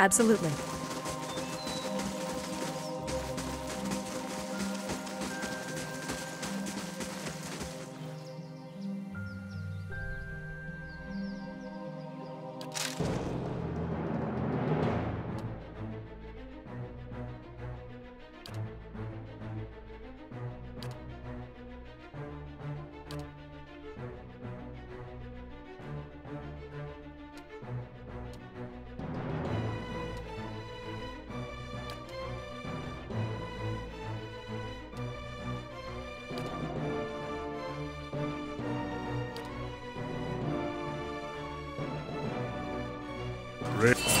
Absolutely. Back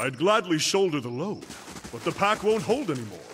I'd gladly shoulder the load, but the pack won't hold anymore.